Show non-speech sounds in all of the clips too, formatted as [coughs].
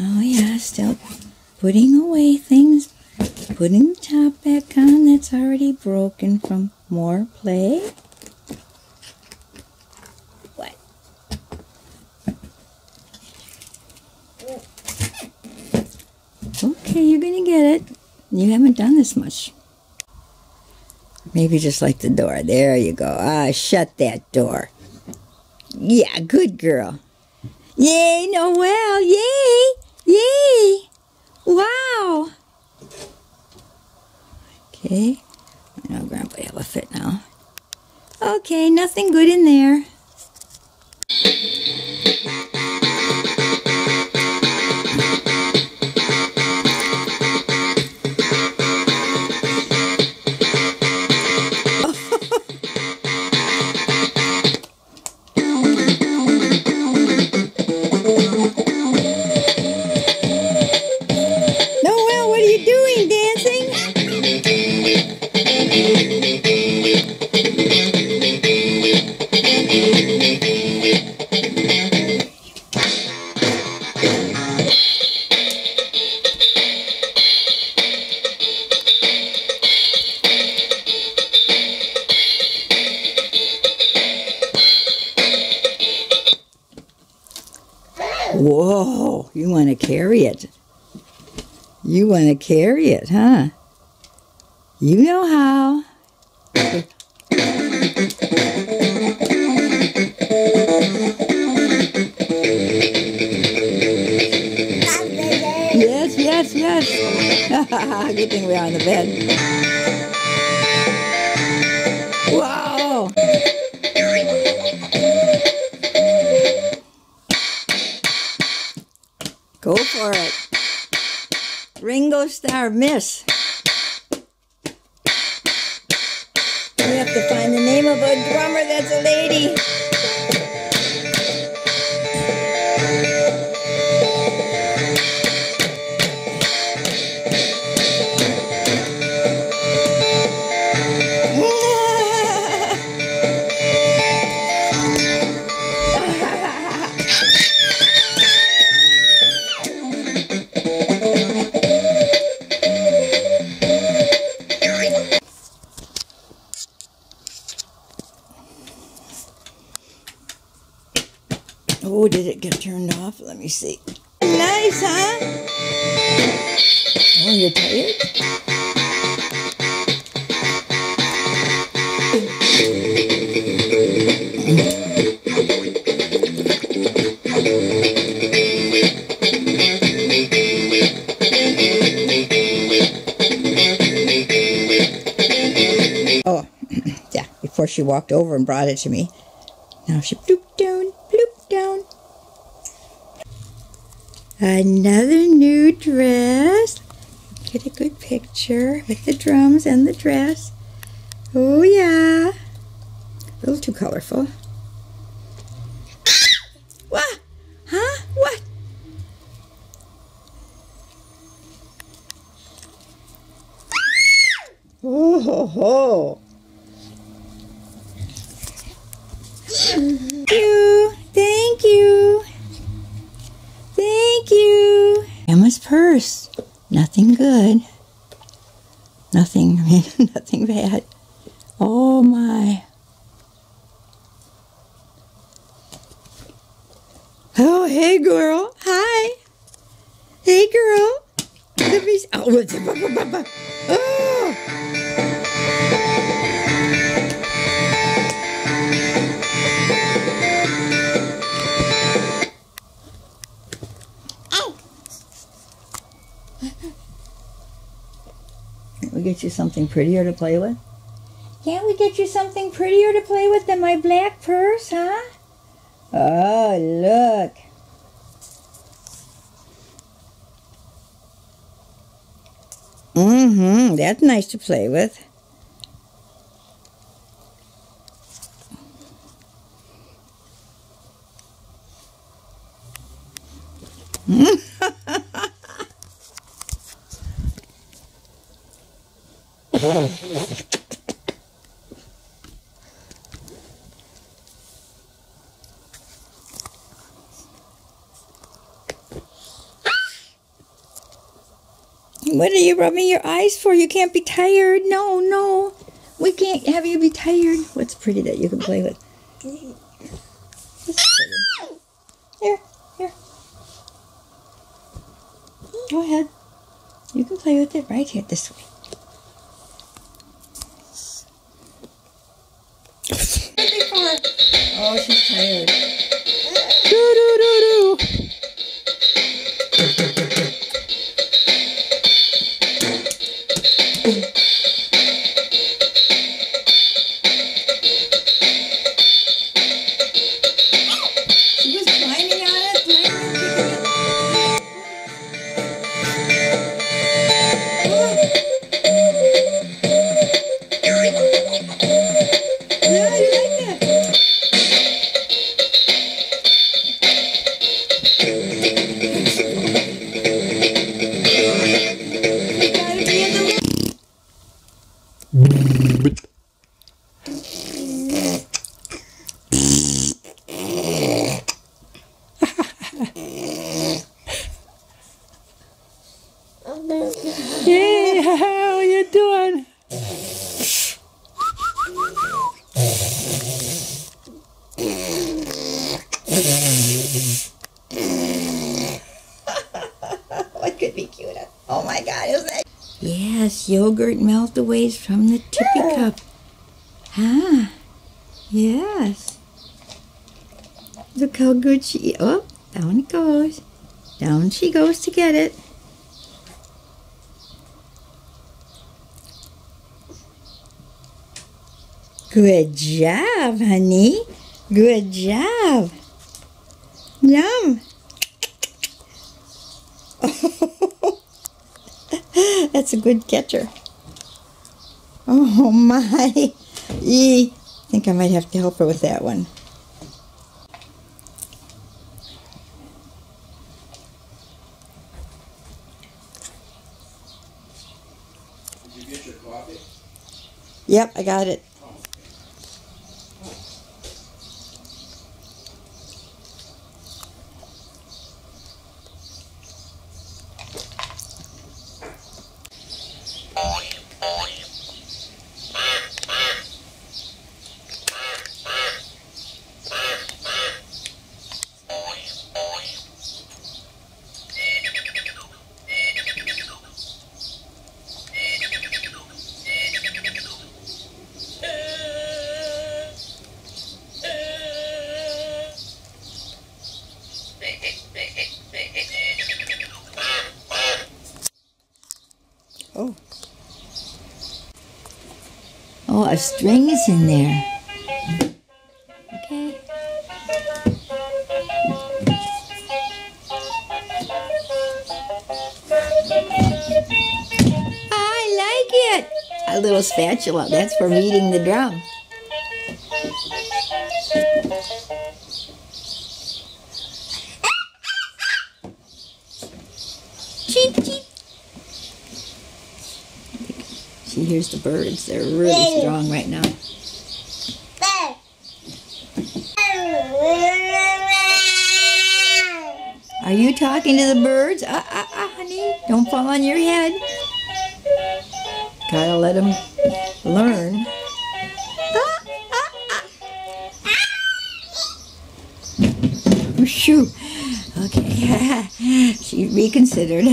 Oh yeah, still putting away things, putting the top back on that's already broken from more play. What? Okay, you're gonna get it. You haven't done this much. Maybe just like the door. There you go. Ah, shut that door. Yeah, good girl. Yay, Noelle! Yay! Yay! Wow! Okay. I know Grandpa have a fit now. Okay, nothing good in there. Whoa, you want to carry it. You want to carry it, huh? You know how. Yes, yes, yes. [laughs] Good thing we're on the bed. Wow. It. Ringo Starr, miss. We have to find the name of a drummer that's a lady. Oh, did it get turned off? Let me see. Nice, huh? Oh, you're tired? Oh, [clears throat] yeah, before she walked over and brought it to me. Now she bloop down, bloop down. Another new dress. Get a good picture with the drums and the dress. Oh, yeah. A little too colorful. [coughs] What? Huh? What? Oh, ho, ho. Thank you. Thank you. Thank Emma's purse. Nothing good. Nothing, [laughs] nothing bad. Oh my. Oh, hey girl. Hi. Hey girl. Oh. Get you something prettier to play with? Can't we get you something prettier to play with than my black purse, huh? Oh, look. Mm-hmm, that's nice to play with. What are you rubbing your eyes for? You can't be tired. No, no. We can't have you be tired. What's pretty that you can play with? Here, here. Go ahead. You can play with it right here, this way. [laughs] oh, she's tired. [laughs] what could be cuter? Oh my God, isn't it? Yes, yogurt meltaways from the tippy cup. Ah, Yes. Look how good she. Oh, down it goes. Down she goes to get it. Good job, honey. Good job. Yum. [laughs] That's a good catcher. Oh [laughs] my. I think I might have to help her with that one. Did you get your coffee? Yep, I got it. Oh, a string is in there. Okay. I like it. A little spatula. That's for beating the drum. She hears the birds. They're really strong right now. Are you talking to the birds? Ah, ah, ah, honey. Don't fall on your head. Gotta let them learn. Ah, ah, ah. [laughs] Shoot. Okay. [laughs] she reconsidered.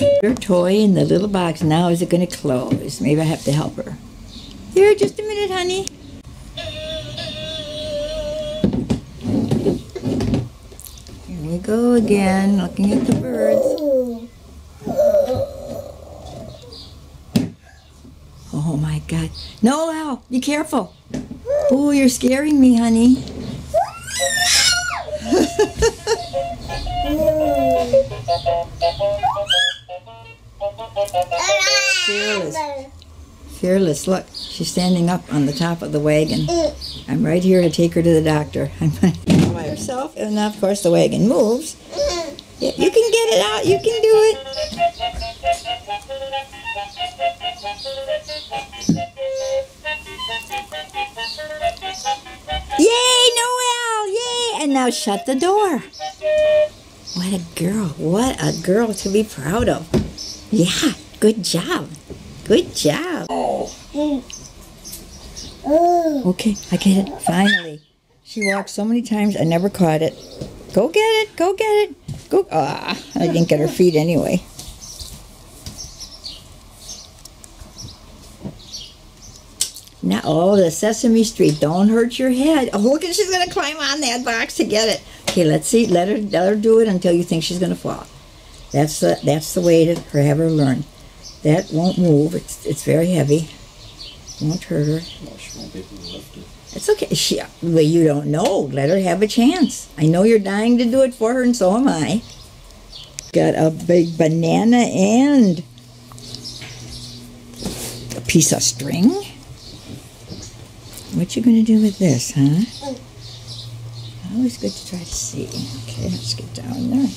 Her toy in the little box. Now is it going to close? Maybe I have to help her. Here, just a minute, honey. Here we go again, looking at the birds. Oh my God. No, Al, be careful. Oh, you're scaring me, honey. [laughs] Fearless. Fearless, look, she's standing up on the top of the wagon. I'm right here to take her to the doctor. [laughs] I'm by herself, and now, of course the wagon moves. Yeah, you can get it out, you can do it. Yay, Noelle, Yay! And now shut the door. What a girl. What a girl to be proud of. Yeah, good job. Good job. Okay, I get it. Finally. She walked so many times, I never caught it. Go get it. Go get it. Go. Ah, I didn't get her feet anyway. Now, oh, the Sesame Street. Don't hurt your head. Oh, look, at she's going to climb on that box to get it. Okay, let's see. Let her let her do it until you think she's going to fall. That's the that's the way to have her learn. That won't move. It's it's very heavy. Won't hurt her. Well, she won't be able to lift it. It's okay. She, well, you don't know. Let her have a chance. I know you're dying to do it for her, and so am I. Got a big banana and a piece of string. What you gonna do with this, huh? Oh. Always good to try to see. Okay, let's get down there.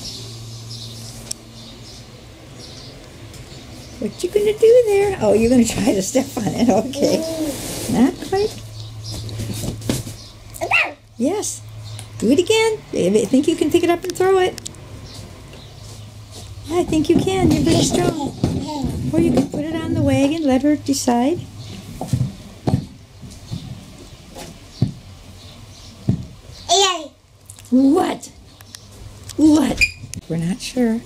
What you gonna do there? Oh, you're gonna try to step on it. Okay, not quite. Yes. Do it again. I think you can pick it up and throw it. I think you can. You're very strong. Or you can put it on the wagon. Let her decide. What? What? We're not sure.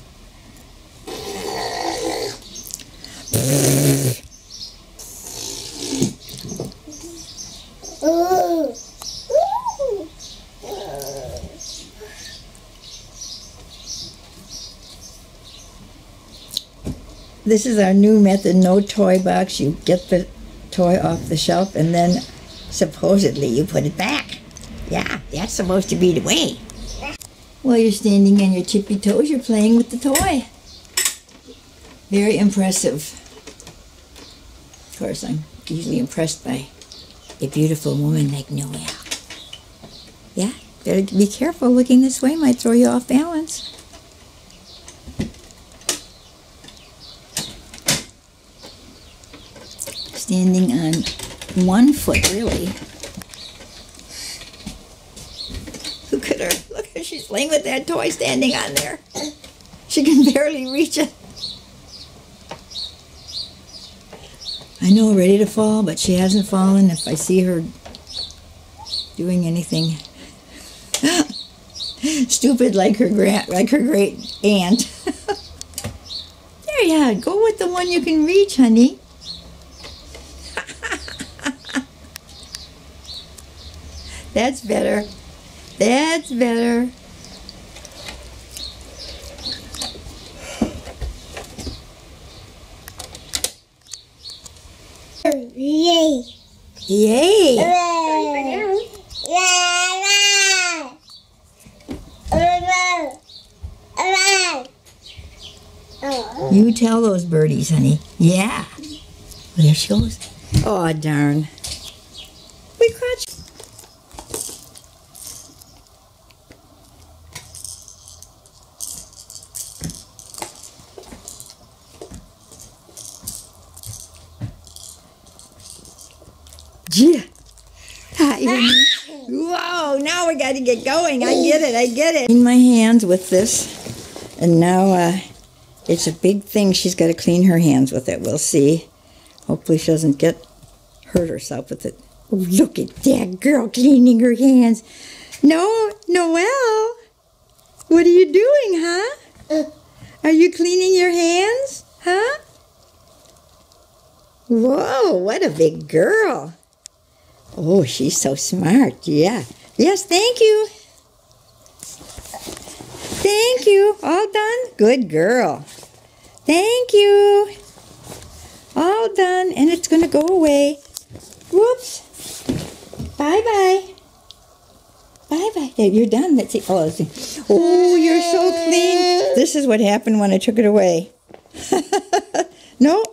This is our new method, no toy box. You get the toy off the shelf and then supposedly you put it back. Yeah, that's supposed to be the way. While you're standing on your tippy toes, you're playing with the toy. Very impressive. Of course, I'm easily impressed by a beautiful woman like Noelle. Yeah, better be careful. Looking this way might throw you off balance. Standing on one foot, really. Look at her. Look at her. She's playing with that toy standing on there. She can barely reach it. I know, ready to fall, but she hasn't fallen. If I see her doing anything [laughs] stupid like her grand, like her great aunt. [laughs] there, yeah. Go with the one you can reach, honey. [laughs] That's better. That's better. Yay! Yay! You tell those birdies, honey. Yeah. Well, there she goes. Oh, darn. We crutch. Gee. Hi, honey. [laughs] Whoa, now we got to get going. I get it, I get it. In my hands with this. And now uh, it's a big thing. She's got to clean her hands with it. We'll see. Hopefully she doesn't get hurt herself with it. Oh, look at that girl cleaning her hands. No, Noelle. What are you doing, huh? Are you cleaning your hands? Huh? Whoa, what a big girl. Oh, she's so smart. Yeah. Yes, thank you. Thank you. All done? Good girl. Thank you. All done. And it's going to go away. Whoops. Bye bye. Bye bye. There, you're done. Let's see. Oh, oh, you're so clean. This is what happened when I took it away. [laughs] no,